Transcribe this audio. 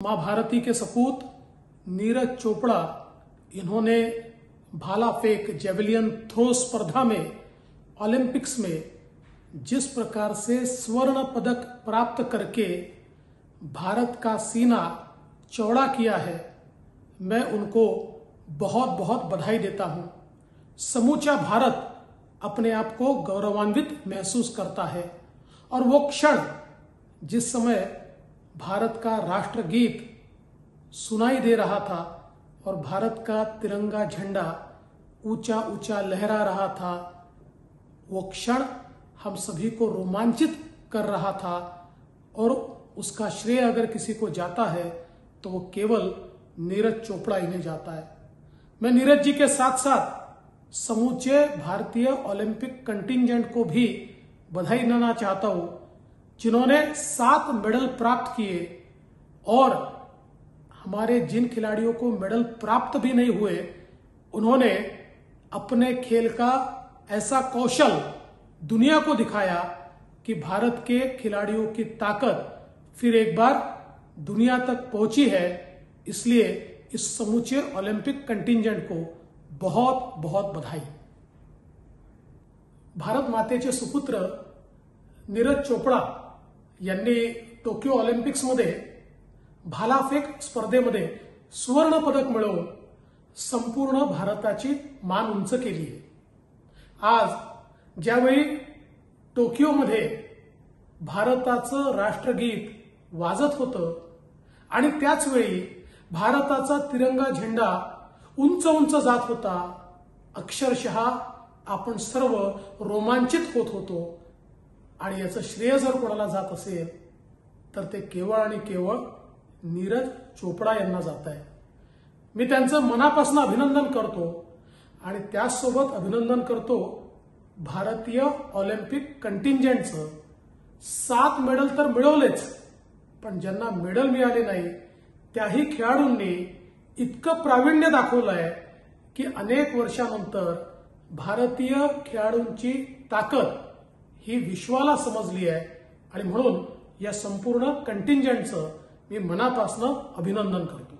माँ भारती के सपूत, नीरज चोपड़ा, इन्होंने भाला फेंक जेवलियन थ्रो स्पर्धा में, ओलंपिक्स में, जिस प्रकार से स्वर्ण पदक प्राप्त करके भारत का सीना चौड़ा किया है, मैं उनको बहुत बहुत बधाई देता हूँ। समूचा भारत अपने आप को गौरवान्वित महसूस करता है, और वो क्षण जिस समय भारत का राष्ट्रगीत सुनाई दे रहा था और भारत का तिरंगा झंडा ऊँचा ऊँचा लहरा रहा था। वो क्षण हम सभी को रोमांचित कर रहा था और उसका श्रेय अगर किसी को जाता है तो वो केवल नीरज चोपड़ा इन्हें जाता है। मैं नीरज जी के साथ साथ समूचे भारतीय ओलंपिक कंटिंजेंट को भी बधाई देना चाहता हूँ। जिन्होंने सात मेडल प्राप्त किए और हमारे जिन खिलाड़ियों को मेडल प्राप्त भी नहीं हुए, उन्होंने अपने खेल का ऐसा कौशल दुनिया को दिखाया कि भारत के खिलाड़ियों की ताकत फिर एक बार दुनिया तक पहुँची है। इसलिए इस समूचे ओलंपिक कंटिंजेंट को बहुत बहुत बधाई। भारत मातेचे सुपुत्र नीरज चोपडा यांनी टोकियो ऑलिम्पिक्समध्ये भालाफेक स्पर्धेमध्ये सुवर्ण पदक मिळवून संपूर्ण भारताची मान उंच केली. आहे आज ज्यावेळी टोकियोमध्ये भारताचं राष्ट्रगीत वाजत होतं आणि त्याचवेळी भारताचा तिरंगा झेंडा उंच उंच जात होता अक्षरशः आपण सर्व रोमांचित होत होतो. आणि याचं श्रेय जर कोणाला जात असेल तर ते केवळ आणि केवळ नीरज चोपडा यांना जात आहे मी त्यांचं मनापासून अभिनंदन करतो आणि त्याचसोबत अभिनंदन करतो भारतीय ऑलिम्पिक कंटिंजंटचं. सात मेडल तर मिळवलेच पण ज्यांना मेडल मिळाले नाही त्याही खेळाडूंनी इतकं प्रावीण्य दाखवलं आहे की अनेक वर्षानंतर भारतीय खेळाडूंची ताकद ही विश्वाला समजली आहे. आणि म्हणून या संपूर्ण कंटिंजंटचं मी मनापासनं अभिनंदन करतो.